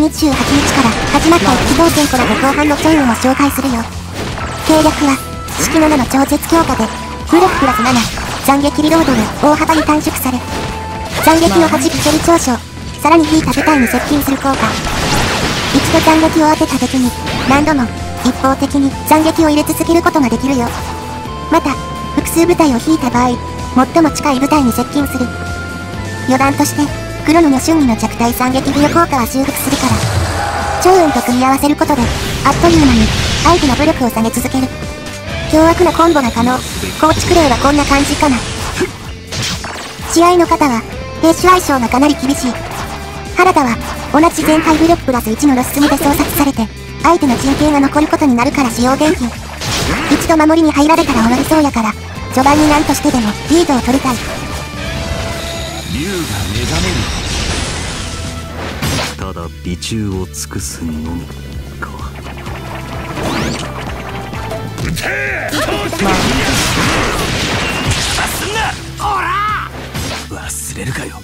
2月28日から始まった一期冒険コラボ後半のチョインを紹介す。るよ計略は式7の超絶強化で武力プラス7斬撃リロードが大幅に短縮され斬撃の8飛距離長所さらに引いた部隊に接近す。る効果一度斬撃を当てた敵に何度も一方的に斬撃を入れ続けることができるよまた複数部隊を引いた場合最も近い部隊に接近す。る余談として黒の春儀の弱体惨劇ビオ効果は修復するから。超運と組み合わせることであっという間に相手の武力を下げ続ける。凶悪なコンボが可能。構築例はこんな感じかな。試合の方は兵種相性がかなり厳しい。原田は同じ全体武力プラス1のロス積みで操作されて相手の陣形が残ることになるから使用厳禁一度守りに入られたら終わりそうやから序盤に何としてでもリードを取りたい。竜が目覚めるただ美中を尽くすのみか。撃てまあすんなおら忘れる。かよ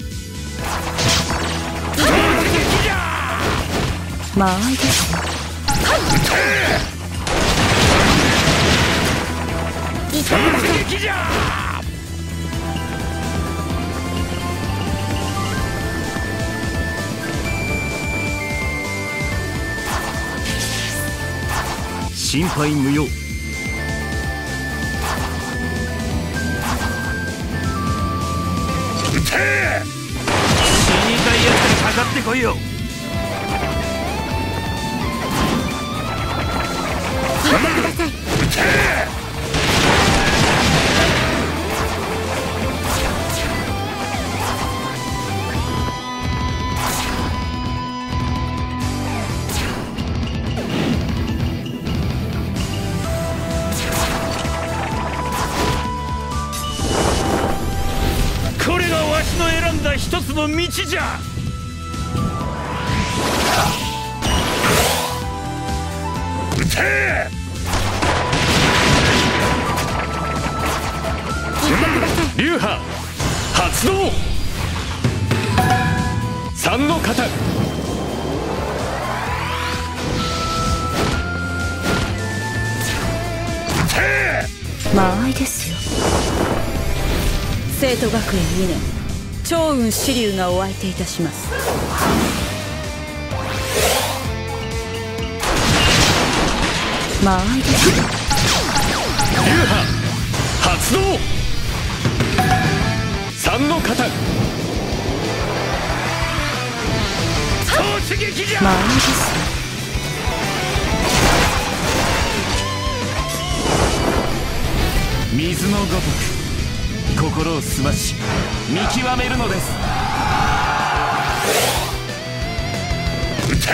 間合いですよ撃じゃ心配無用。死にたいやつにかかってこいよ。撃てこ選んだ一つの道じゃ。撃て。流派発動。三の型。間合いですよ。生徒学園2年。趙雲紫龍がお相手いたします。間合いです流派発動。三の型。突撃じゃ間合いです水のごとく。心を澄まし見極めるのです。撃て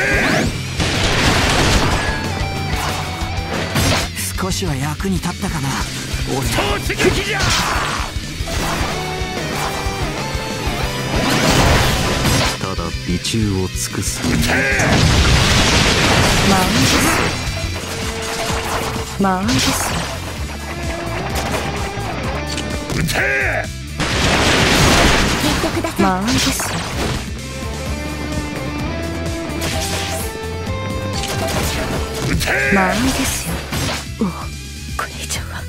少しは役に立ったかな。突撃じゃ。ただ美中を尽くす。間合いですよ間合いですよ。撃て間合いですよ撃て間合いですよ。おこれ以上は。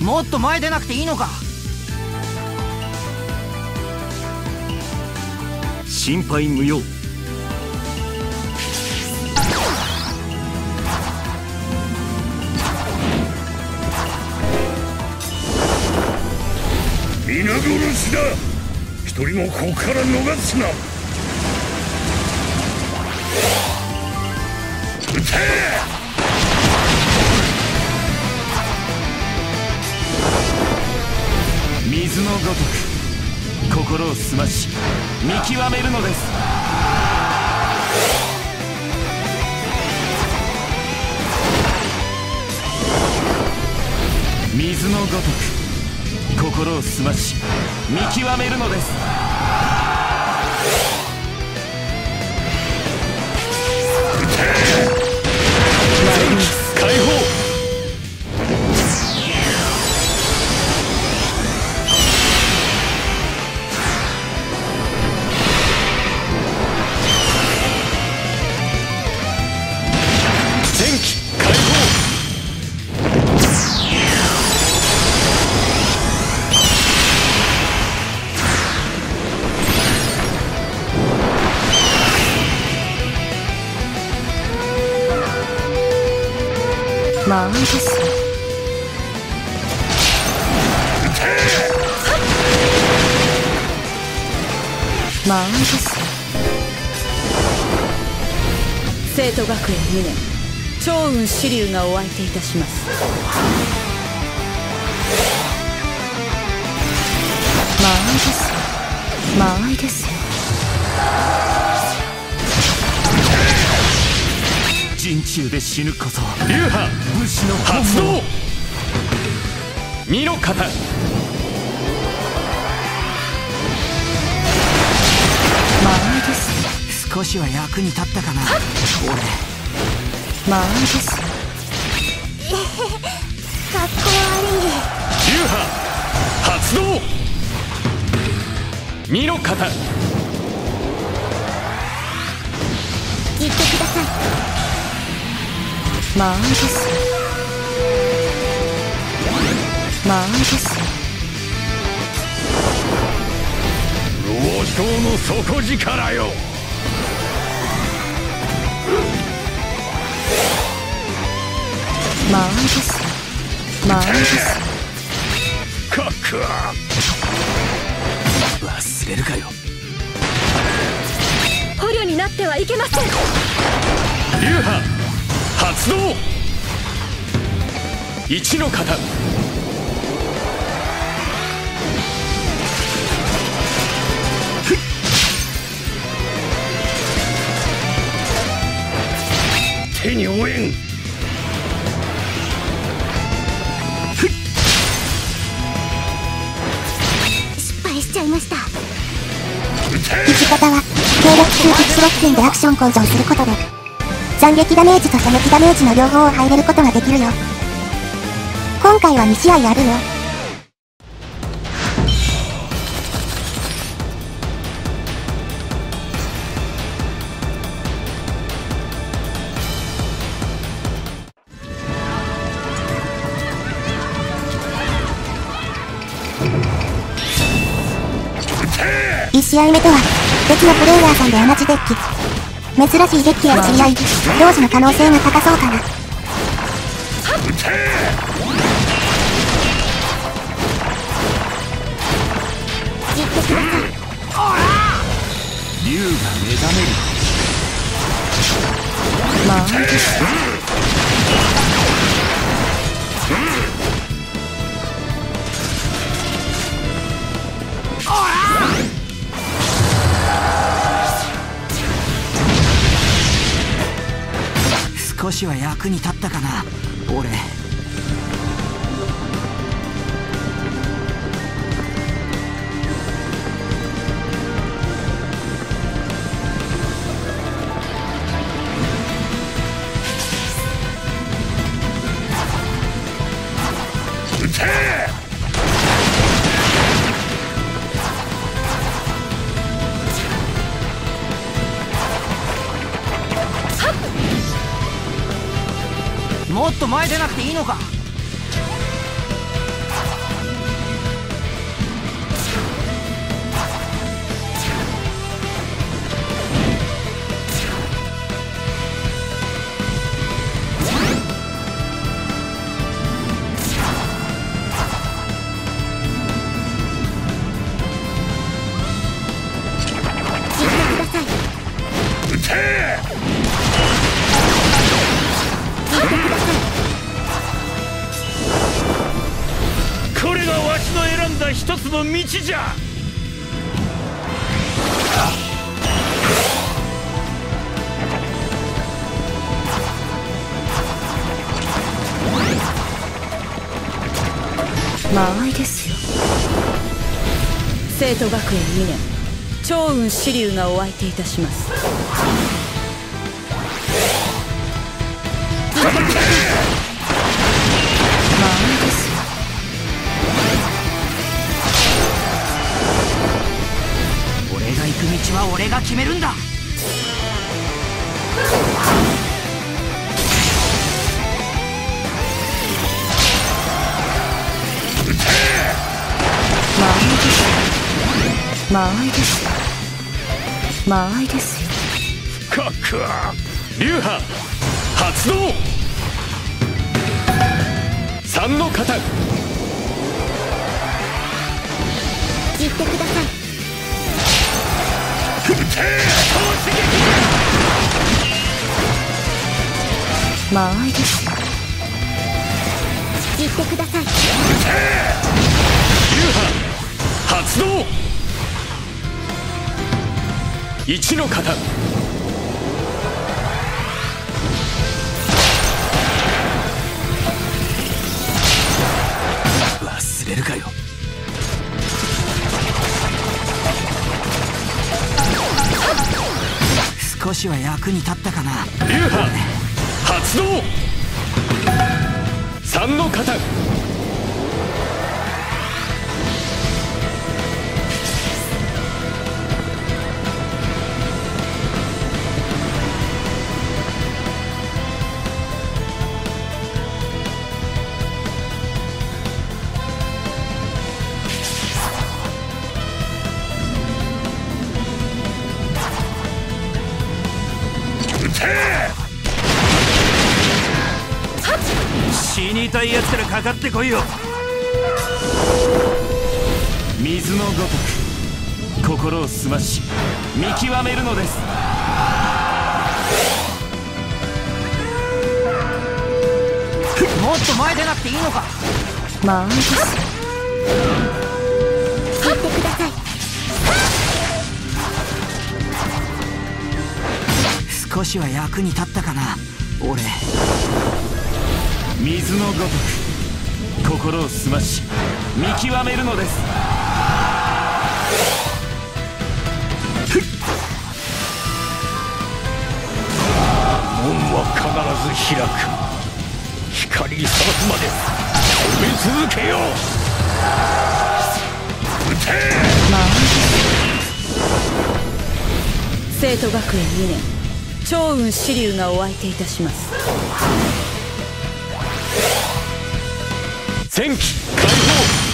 もっと前出なくていいのか。心配無用。皆殺しだ。一人もここから逃すな。撃て。水のごとく心を澄まし見極めるのです。水のごとく心を澄まし見極めるのです。解放間合いです。よ間合いです。生徒学園2年趙雲紫龍がお相手いたします。間合いです。間合いです。よ陣中で死ぬこそ流派。武士の発動。身の型間合いです。よ少しは役に立ったかな。俺。間合いです。よかっこ悪い。流派。発動。身の型言ってください間合いですよ間合いですよ老将の底力よ.間合いですよ間合いですよかっくわ忘れるかよ捕虜になってはいけません流派発動。一の型。手に負えん失敗しちゃいました。方は経力級敵スロッキンでアクション向上することで斬撃ダメージと射撃ダメージの両方を入れることができるよ。今回は2試合あるよ。1試合目とは別のプレイヤーさんで同じデッキ。珍しいデッキへの知り合い同時の可能性が高そうかな。言ってください。竜が目覚める少しは役に立ったかな。俺もっと前出なくていいのか？一つの道じゃ。間合いですよ。生徒学園2年。趙雲紫龍がお相手いたします。が行く道は俺が決めるんだ。間合いですよ。間合いです。よ。かっくわ流派発動。3のってください間合いです。言ってください。流派発動。一の型。少しは役に立ったかな。流派発動！3の型。たいやつからかかってこいよ。水のごとく心を澄まし見極めるのです。もっと前出なくていいのか。間合いです言ってください。少しは役に立ったかな俺水のごとく心を澄まし見極めるのです。門は必ず開く。光にさらすまで飛び続けよう。撃て生徒学園2年趙雲紫龍がお相手いたします。戦機解放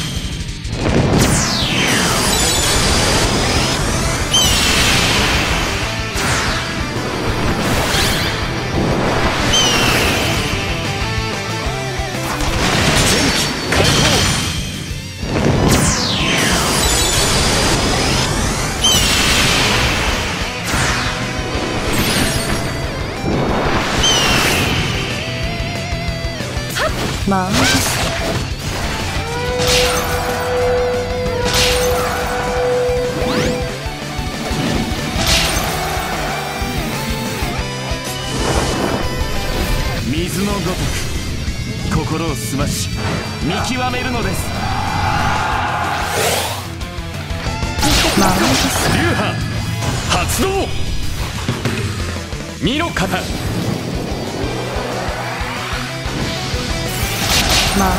発動。2の型間合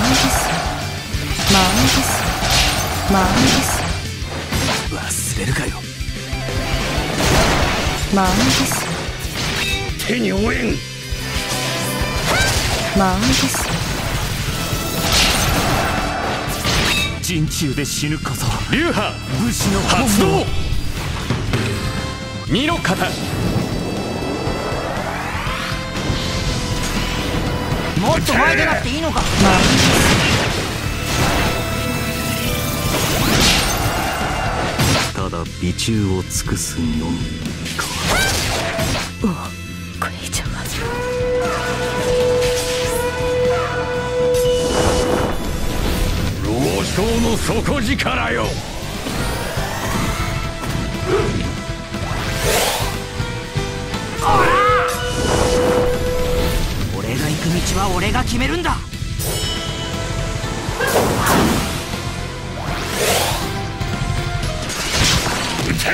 いです間合いです間合いです忘れるかよ。間合いです手に負えん。間合いです陣中で死ぬこそ流派。武士の発動2の型もっと前出なくていいのか。間合いただ美中を尽くすのみかおうこれ以上は。老将の底力よは俺が決めるんだ。撃て!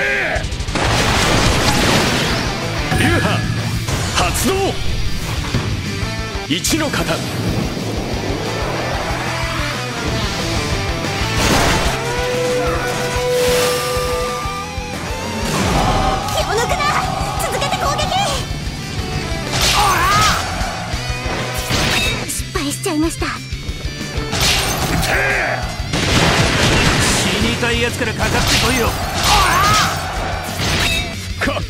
流派発動!一の型。しちゃいました。死にたいやつからかかってこいよ。深く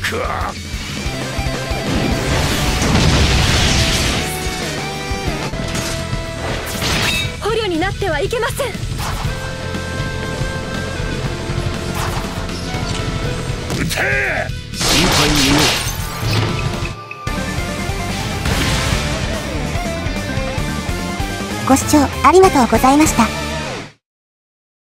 ほ捕虜になってはいけません。心配無用ご視聴ありがとうございました。